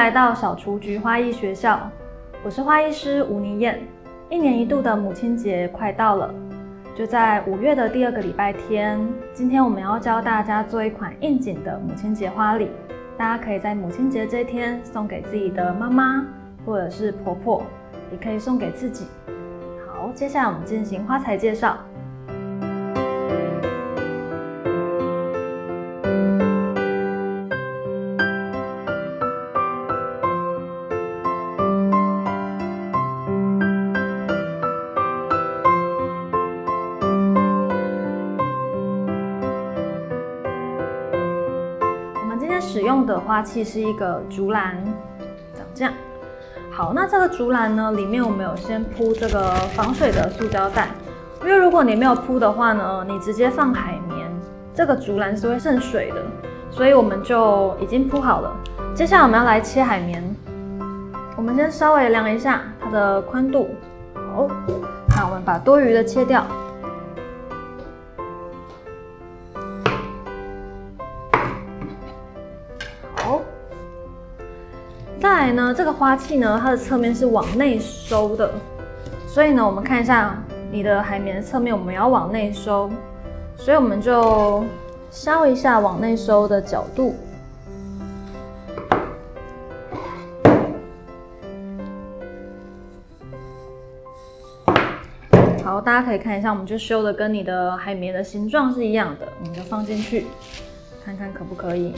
来到小雏菊花艺学校，我是花艺师吴妮燕。一年一度的母亲节快到了，就在五月的第二个礼拜天，今天我们要教大家做一款应景的母亲节花礼，大家可以在母亲节这天送给自己的妈妈或者是婆婆，也可以送给自己。好，接下来我们进行花材介绍。用的花器是一个竹篮，长这样。好，那这个竹篮呢，里面我们有先铺这个防水的塑胶袋，因为如果你没有铺的话呢，你直接放海绵，这个竹篮是会渗水的，所以我们就已经铺好了。接下来我们要来切海绵，我们先稍微量一下它的宽度。好，那我们把多余的切掉。花器呢，它的侧面是往内收的，所以呢，我们看一下你的海绵侧面，我们要往内收，所以我们就削一下往内收的角度。好，大家可以看一下，我们就修的跟你的海绵的形状是一样的，我们就放进去，看看可不可以。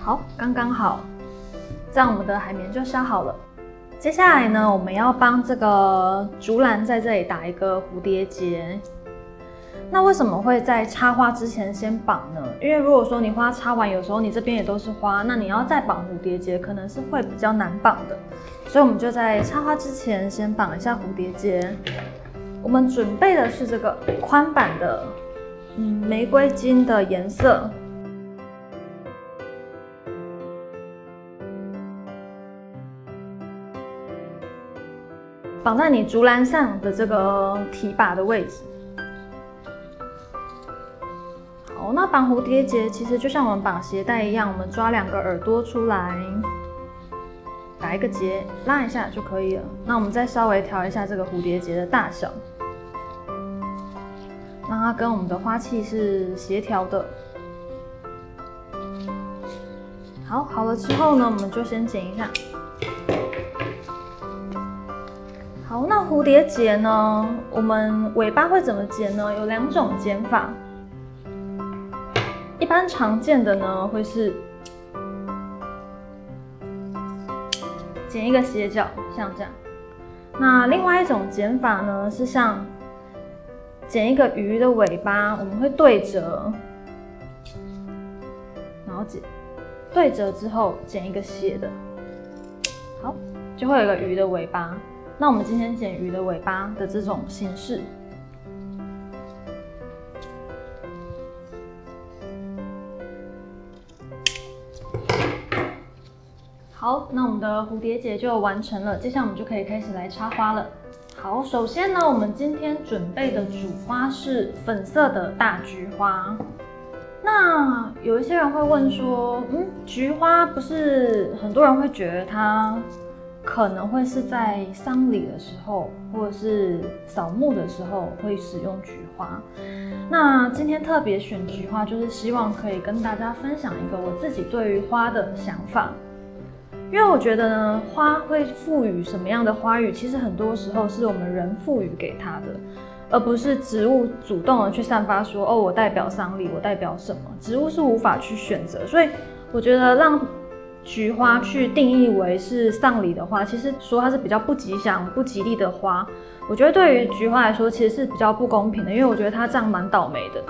好，刚刚好，这样我们的海绵就烧好了。接下来呢，我们要帮这个竹篮在这里打一个蝴蝶结。那为什么会在插花之前先绑呢？因为如果说你花插完，有时候你这边也都是花，那你要再绑蝴蝶结，可能是会比较难绑的。所以我们就在插花之前先绑一下蝴蝶结。我们准备的是这个宽版的，嗯，玫瑰金的颜色。绑在你竹篮上的这个提把的位置。好，那绑蝴蝶结其实就像我们绑鞋带一样，我们抓两个耳朵出来，打一个结，拉一下就可以了。那我们再稍微调一下这个蝴蝶结的大小，让它跟我们的花器是协调的。好，好了之后呢，我们就先剪一下。好，那蝴蝶结呢？我们尾巴会怎么剪呢？有两种剪法。一般常见的呢，会是剪一个斜角，像这样。那另外一种剪法呢，是像剪一个鱼的尾巴，我们会对折，然后剪，对折之后剪一个斜的，好，就会有一个鱼的尾巴。那我们今天剪鱼的尾巴的这种形式，好，那我们的蝴蝶结就完成了。接下来我们就可以开始来插花了。好，首先呢，我们今天准备的主花是粉色的大菊花。那有一些人会问说，嗯，菊花不是很多人会觉得它。可能会是在丧礼的时候，或者是扫墓的时候会使用菊花。那今天特别选菊花，就是希望可以跟大家分享一个我自己对于花的想法。因为我觉得呢，花会赋予什么样的花语，其实很多时候是我们人赋予给它的，而不是植物主动的去散发说，哦，我代表丧礼，我代表什么？植物是无法去选择，所以我觉得让。菊花去定义为是丧礼的花，其实说它是比较不吉祥、不吉利的花。我觉得对于菊花来说，其实是比较不公平的，因为我觉得它这样蛮倒霉的。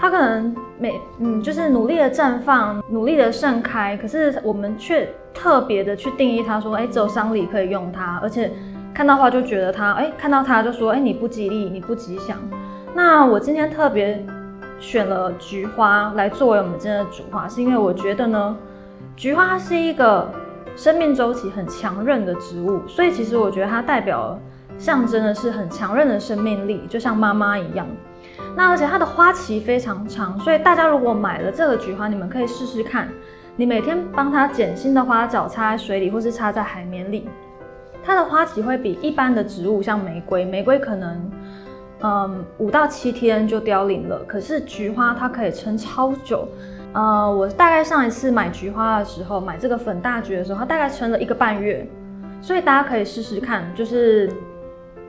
它可能每嗯就是努力的绽放，努力的盛开，可是我们却特别的去定义它，说哎只有丧礼可以用它，而且看到花就觉得它哎看到它就说哎你不吉利，你不吉祥。那我今天特别选了菊花来作为我们今天的主花，是因为我觉得呢。菊花是一个生命周期很强韧的植物，所以其实我觉得它代表象征的是很强韧的生命力，就像妈妈一样。那而且它的花期非常长，所以大家如果买了这个菊花，你们可以试试看，你每天帮它剪新的花脚插在水里，或是插在海绵里，它的花期会比一般的植物，像玫瑰，玫瑰可能嗯五到七天就凋零了，可是菊花它可以撑超久。呃，我大概上一次买菊花的时候，买这个粉大菊的时候，它大概撑了一个半月，所以大家可以试试看，就是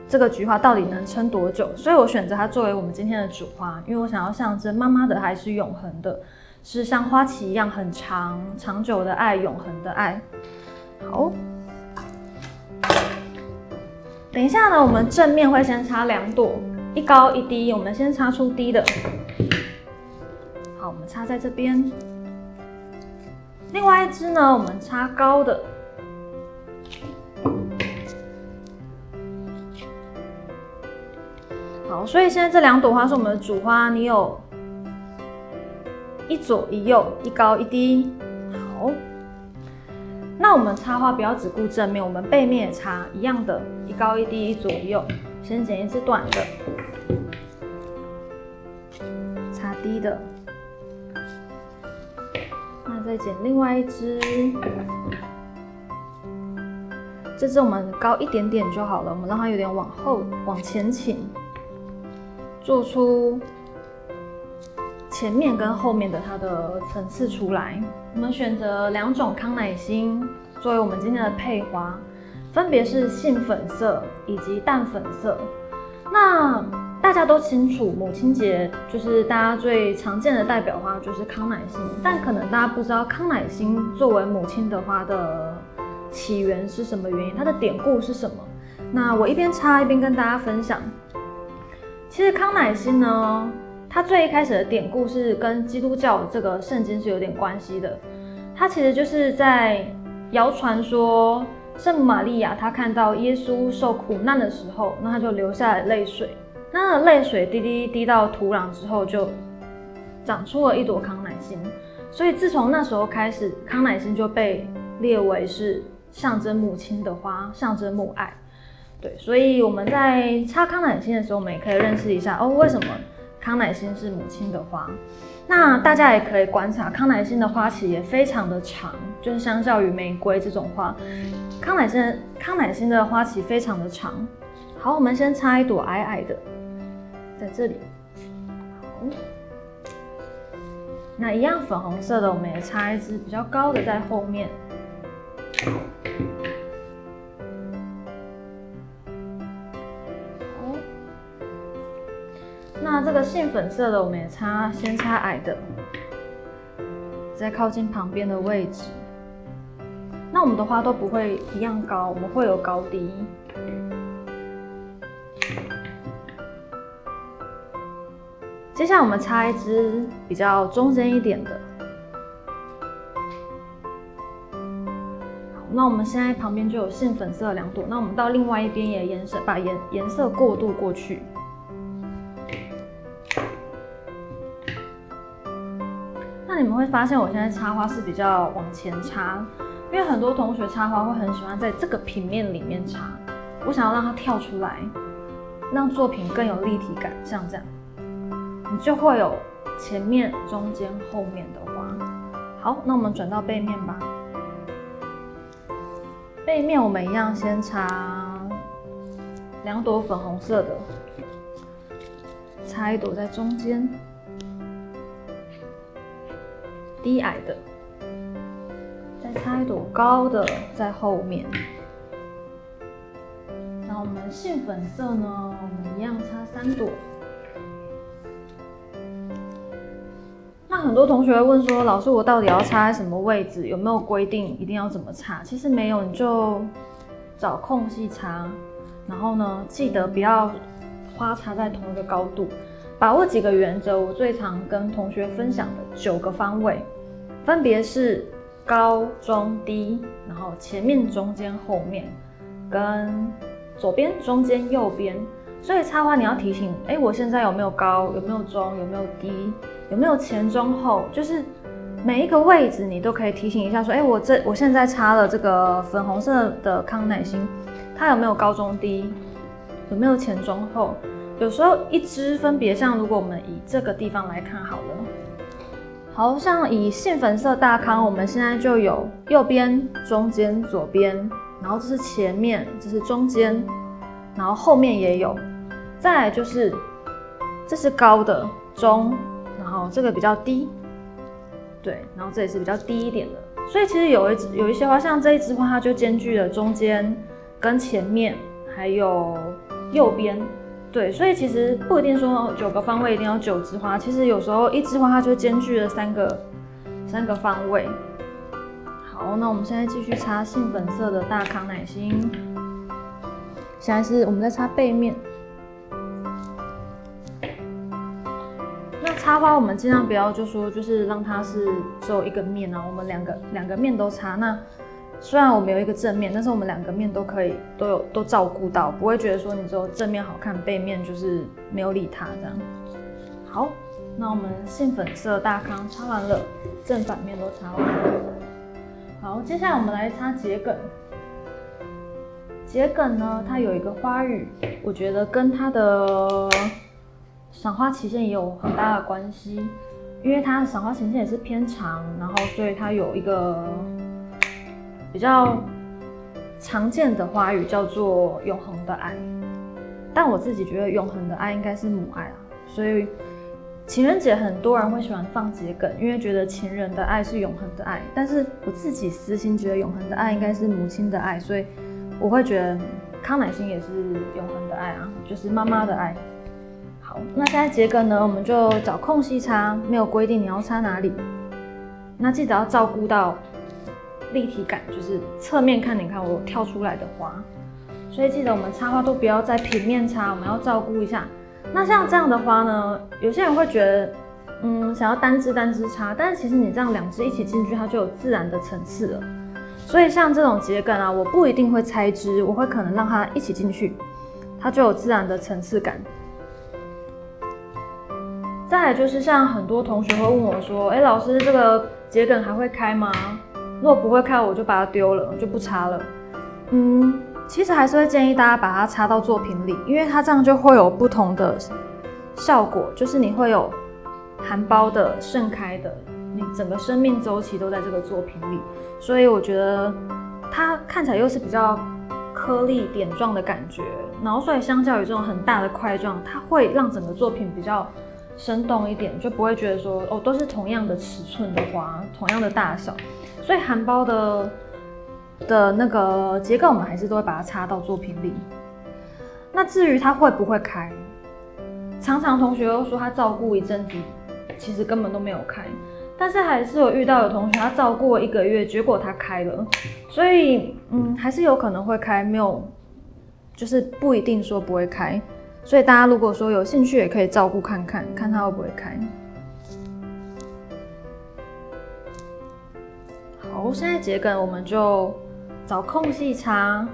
这个菊花到底能撑多久。所以我选择它作为我们今天的主花，因为我想要象征妈妈的爱是永恒的，是像花期一样很长、长久的爱，永恒的爱。好，等一下呢，我们正面会先插两朵，一高一低，我们先插出低的。好，我们插在这边。另外一支呢，我们插高的。好，所以现在这两朵花是我们的主花，你有一左一右，一高一低。好，那我们插花不要只顾正面，我们背面也插一样的，一高一低，一左一右。先剪一支短的，插低的。再剪另外一支，这支我们高一点点就好了，我们让它有点往后、往前倾，做出前面跟后面的它的层次出来。我们选择两种康乃馨作为我们今天的配花，分别是杏粉色以及淡粉色。那大家都清楚，母亲节就是大家最常见的代表花，就是康乃馨。但可能大家不知道，康乃馨作为母亲的花的起源是什么原因，它的典故是什么？那我一边插一边跟大家分享。其实康乃馨呢，它最一开始的典故是跟基督教这个圣经是有点关系的。它其实就是在谣传说，圣玛利亚她看到耶稣受苦难的时候，那她就流下了泪水。那泪水滴滴滴到土壤之后，就长出了一朵康乃馨。所以自从那时候开始，康乃馨就被列为是象征母亲的花，象征母爱。对，所以我们在插康乃馨的时候，我们也可以认识一下哦，为什么康乃馨是母亲的花？那大家也可以观察，康乃馨的花期也非常的长，就是相较于玫瑰这种花，康乃馨康乃馨的花期非常的长。好，我们先插一朵矮矮的。在这里，好，那一样粉红色的，我们也插一支比较高的在后面。好，那这个杏粉色的，我们也插，先插矮的，在靠近旁边的位置。那我们的花都不会一样高，我们会有高低。接下来我们插一支比较中间一点的。好，那我们现在旁边就有杏粉色两朵，那我们到另外一边也颜色把颜颜色过渡过去。那你们会发现我现在插花是比较往前插，因为很多同学插花会很喜欢在这个平面里面插，我想要让它跳出来，让作品更有立体感，像这样。你就会有前面、中间、后面的花。好，那我们转到背面吧。背面我们一样先插两朵粉红色的，插一朵在中间，低矮的，再插一朵高的在后面。那我们杏粉色呢？我们一样插三朵。很多同学问说：“老师，我到底要插在什么位置？有没有规定一定要怎么插？”其实没有，你就找空隙插。然后呢，记得不要花插在同一个高度。把握几个原则，我最常跟同学分享的九个方位，分别是高、中、低，然后前面、中间、后面，跟左边、中间、右边。所以插花你要提醒：哎，我现在有没有高？有没有中？有没有低？有没有前中后？就是每一个位置你都可以提醒一下，说，哎，我这我现在插了这个粉红色的康乃馨，它有没有高中低？有没有前中后？有时候一支分别像，如果我们以这个地方来看好了，好像以杏粉色大康，我们现在就有右边、中间、左边，然后这是前面，这是中间，然后后面也有，再来就是这是高的中，后这个比较低，对，然后这也是比较低一点的。所以其实有一有一些花，像这一枝花，它就兼具了中间跟前面，还有右边，对。所以其实不一定说九个方位一定要九枝花，其实有时候一枝花它就兼具了三个三个方位。好，那我们现在继续擦杏粉色的大康乃馨，现在是我们在擦背面。插花我们尽量不要就说就是让它是只有一个面啊，我们两个两个面都插。那虽然我们有一个正面，但是我们两个面都可以都有都照顾到，不会觉得说你只有正面好看，背面就是没有理它这样。好，那我们杏粉色大康插完了，正反面都插完了。好，接下来我们来擦桔梗。桔梗呢，它有一个花语，我觉得跟它的。赏花期限也有很大的关系，因为它赏花期限也是偏长，然后所以它有一个比较常见的花语叫做“永恒的爱”。但我自己觉得“永恒的爱”应该是母爱啊，所以情人节很多人会喜欢放桔梗，因为觉得情人的爱是永恒的爱。但是我自己私心觉得永恒的爱应该是母亲的爱，所以我会觉得康乃馨也是永恒的爱啊，就是妈妈的爱。那现在桔梗呢，我们就找空隙插，没有规定你要插哪里。那记得要照顾到立体感，就是侧面看，你看我跳出来的花。所以记得我们插花都不要在平面插，我们要照顾一下。那像这样的花呢，有些人会觉得，嗯，想要单枝单枝插，但是其实你这样两支一起进去，它就有自然的层次了。所以像这种桔梗啊，我不一定会拆枝，我会可能让它一起进去，它就有自然的层次感。再来就是像很多同学会问我说：“哎，老师，这个桔梗还会开吗？如果不会开，我就把它丢了，就不插了。”嗯，其实还是会建议大家把它插到作品里，因为它这样就会有不同的效果，就是你会有含苞的、盛开的，你整个生命周期都在这个作品里。所以我觉得它看起来又是比较颗粒点状的感觉，然后所以相较于这种很大的块状，它会让整个作品比较。生动一点，就不会觉得说哦，都是同样的尺寸的花，同样的大小，所以含苞的的那个结构，我们还是都会把它插到作品里。那至于它会不会开，常常同学又说他照顾一阵子，其实根本都没有开，但是还是有遇到有同学他照顾了一个月，结果它开了，所以嗯，还是有可能会开，没有，就是不一定说不会开。所以大家如果说有兴趣，也可以照顾看看，看它会不会开。好，现在桔梗我们就找空隙插。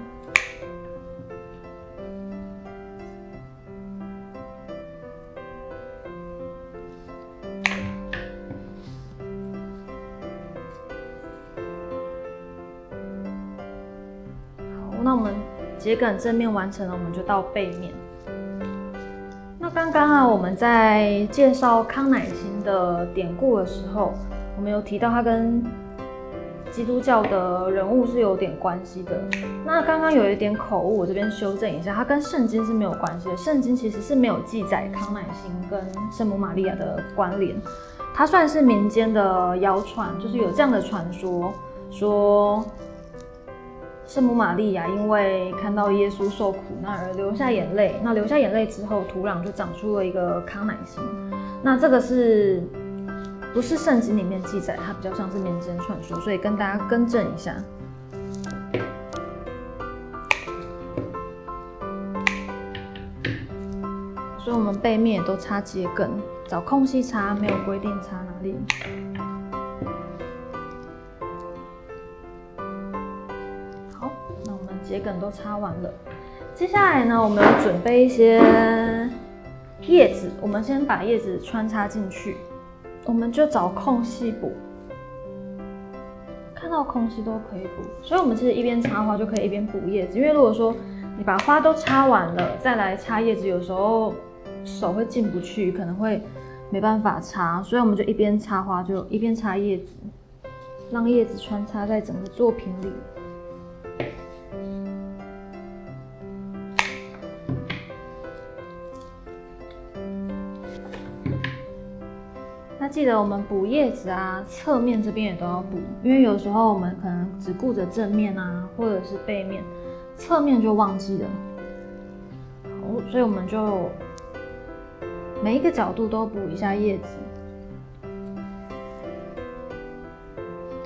好，那我们桔梗正面完成了，我们就到背面。刚刚，我们在介绍康乃馨的典故的时候，我们有提到它跟基督教的人物是有点关系的。那刚刚有一点口误，我这边修正一下，它跟圣经是没有关系的。圣经其实是没有记载康乃馨跟圣母玛利亚的关联，它算是民间的谣传，就是有这样的传说说。圣母玛利亚因为看到耶稣受苦难而流下眼泪，那流下眼泪之后，土壤就长出了一个康乃馨。那这个是不是圣经里面记载？它比较像是民间传说，所以跟大家更正一下。所以我们背面都插桔梗，找空隙插，没有规定插哪里。桔梗都插完了，接下来呢，我们要准备一些叶子。我们先把叶子穿插进去，我们就找空隙补，看到空隙都可以补。所以，我们其实一边插花就可以一边补叶子。因为如果说你把花都插完了，再来插叶子，有时候手会进不去，可能会没办法插，所以我们就一边插花就一边插叶子，让叶子穿插在整个作品里。记得我们补叶子啊，侧面这边也都要补，因为有时候我们可能只顾着正面啊，或者是背面，侧面就忘记了。好，所以我们就每一个角度都补一下叶子。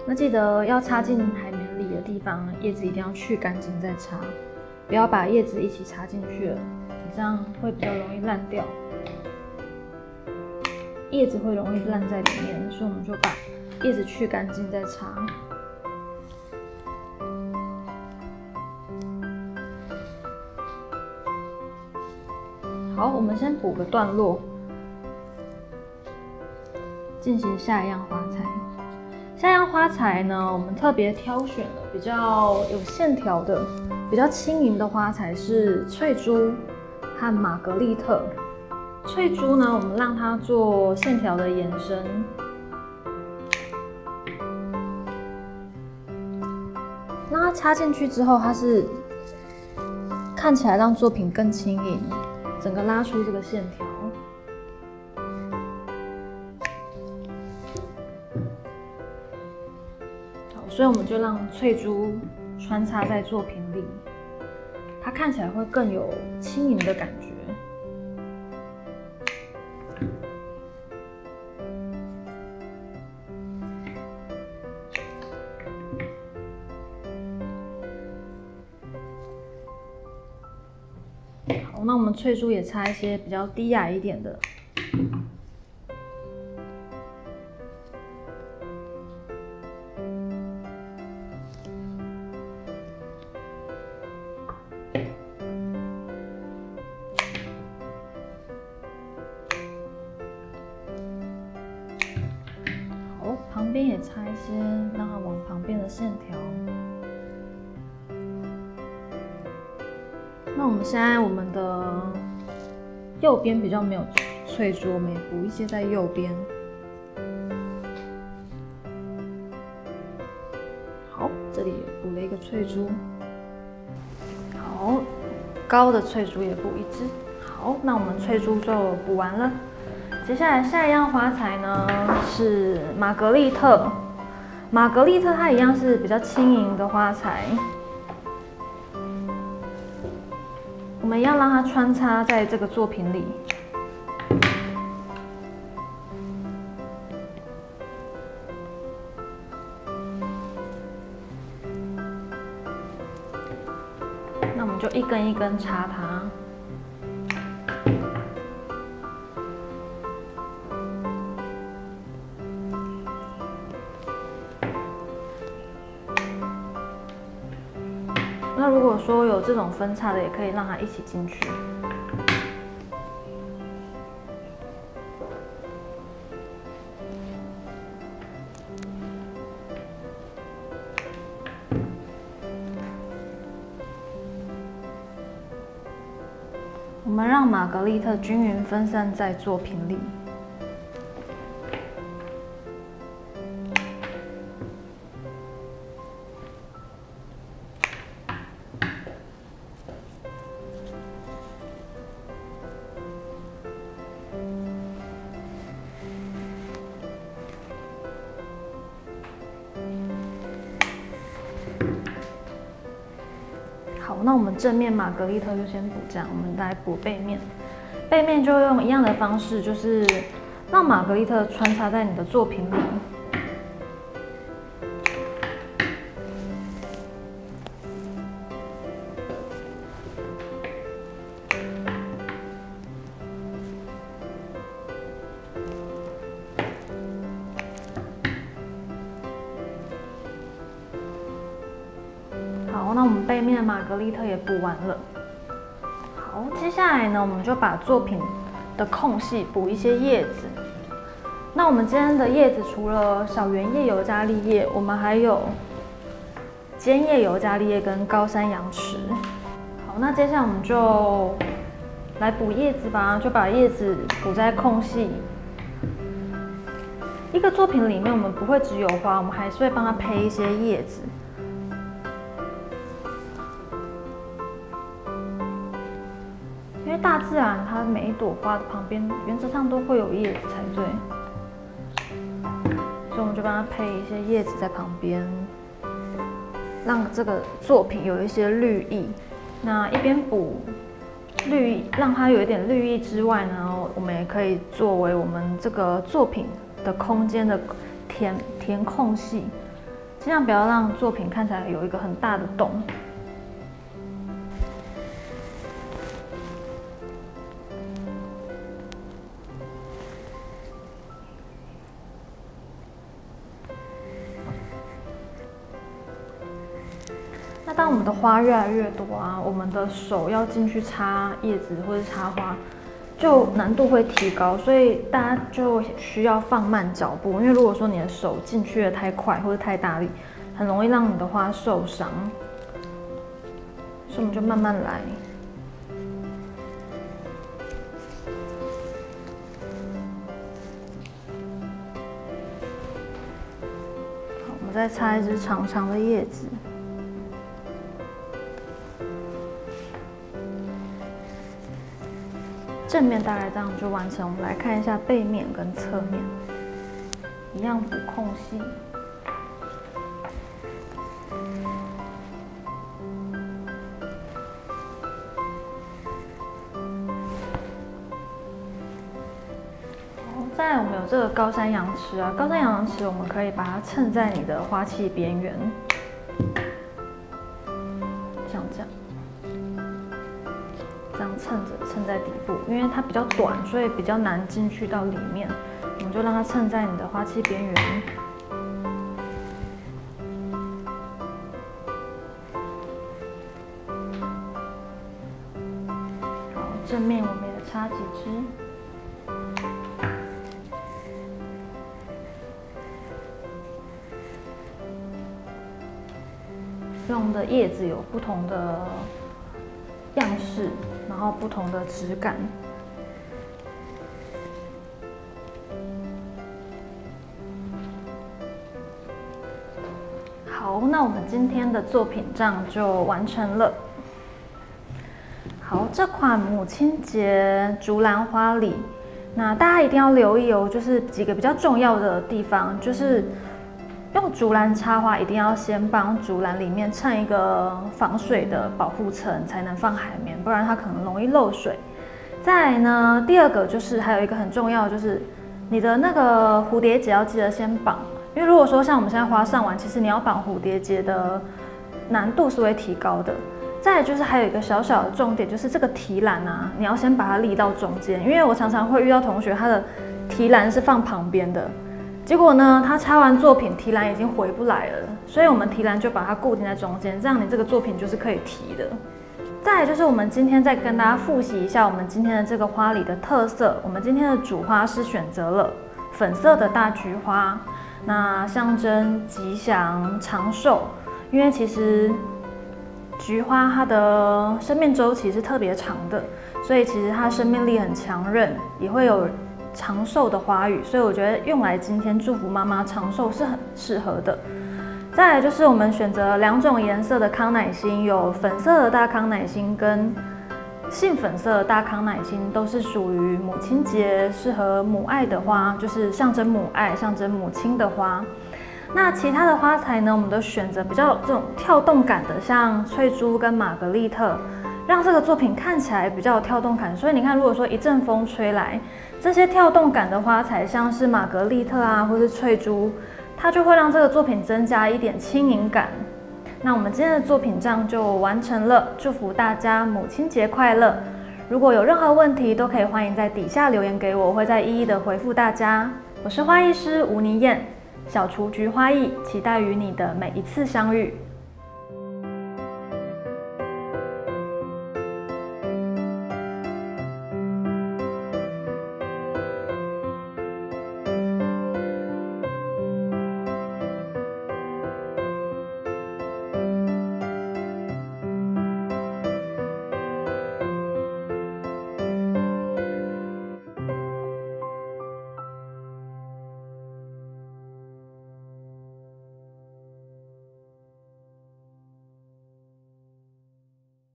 那记得要插进海绵里的地方，叶子一定要去干净再插，不要把叶子一起插进去了，这样会比较容易烂掉。叶子会容易烂在里面，所以我们就把叶子去干净再插。好，我们先补个段落，进行下一样花材。下样花材呢，我们特别挑选了比较有线条的、比较轻盈的花材，是翠珠和玛格丽特。翠珠呢，我们让它做线条的延伸，让它插进去之后，它是看起来让作品更轻盈，整个拉出这个线条。所以我们就让翠珠穿插在作品里，它看起来会更有轻盈的感觉。翠珠也插一些比较低矮一点的。好，旁边也插一些，让它往旁边的线条。那我们现在我们的右边比较没有翠珠，我们也补一些在右边。好，这里补了一个翠珠。好，高的翠珠也补一只。好，那我们翠珠就补完了。接下来下一样花材呢是玛格丽特。玛格丽特它一样是比较轻盈的花材。们要让它穿插在这个作品里。那我们就一根一根插它。说有这种分叉的，也可以让它一起进去。我们让玛格丽特均匀分散在作品里。那我们正面玛格丽特就先补这样，我们来补背面。背面就用一样的方式，就是让玛格丽特穿插在你的作品里。那我们背面玛格丽特也补完了。好，接下来呢，我们就把作品的空隙补一些叶子。那我们今天的叶子除了小圆叶尤加利叶，我们还有尖叶尤加利叶跟高山羊齿。好，那接下来我们就来补叶子吧，就把叶子补在空隙。一个作品里面，我们不会只有花，我们还是会帮它配一些叶子。自然它每一朵花的旁边，原则上都会有叶子才对。所以我们就帮它配一些叶子在旁边，让这个作品有一些绿意。那一边补绿，让它有一点绿意之外呢，我们也可以作为我们这个作品的空间的填填空隙，尽量不要让作品看起来有一个很大的洞。们的花越来越多啊，我们的手要进去插叶子或者插花，就难度会提高，所以大家就需要放慢脚步。因为如果说你的手进去的太快或者太大力，很容易让你的花受伤。所以我们就慢慢来。我们再插一支长长的叶子。正面大概这样就完成。我们来看一下背面跟侧面，一样补空隙。再来，我们有这个高山羊齿啊，高山羊齿我们可以把它衬在你的花器边缘。比较短，所以比较难进去到里面。我们就让它衬在你的花器边缘。好，正面我们也插几支，用的叶子有不同的样式。然后不同的质感。那我们今天的作品这样就完成了。好，这款母亲节竹篮花礼，那大家一定要留意哦，就是几个比较重要的地方，就是。用竹篮插花，一定要先帮竹篮里面衬一个防水的保护层，才能放海绵，不然它可能容易漏水。再呢，第二个就是还有一个很重要，就是你的那个蝴蝶结要记得先绑，因为如果说像我们现在花上完，其实你要绑蝴蝶结的难度是会提高的。再就是还有一个小小的重点，就是这个提篮啊，你要先把它立到中间，因为我常常会遇到同学，他的提篮是放旁边的。结果呢，他插完作品，提篮已经回不来了，所以我们提篮就把它固定在中间，这样你这个作品就是可以提的。再就是我们今天再跟大家复习一下我们今天的这个花礼的特色。我们今天的主花是选择了粉色的大菊花，那象征吉祥长寿。因为其实菊花它的生命周期是特别长的，所以其实它生命力很强韧，也会有。长寿的花语，所以我觉得用来今天祝福妈妈长寿是很适合的。再来就是我们选择两种颜色的康乃馨，有粉色的大康乃馨跟杏粉色大康乃馨，都是属于母亲节适合母爱的花，就是象征母爱、象征母亲的花。那其他的花材呢，我们都选择比较这种跳动感的，像翠珠跟玛格丽特。让这个作品看起来比较有跳动感，所以你看，如果说一阵风吹来，这些跳动感的花材，像是玛格丽特啊，或是翠珠，它就会让这个作品增加一点轻盈感。那我们今天的作品这样就完成了，祝福大家母亲节快乐！如果有任何问题，都可以欢迎在底下留言给我，我会再一一的回复大家。我是花艺师吴妮燕，小雏菊花艺，期待与你的每一次相遇。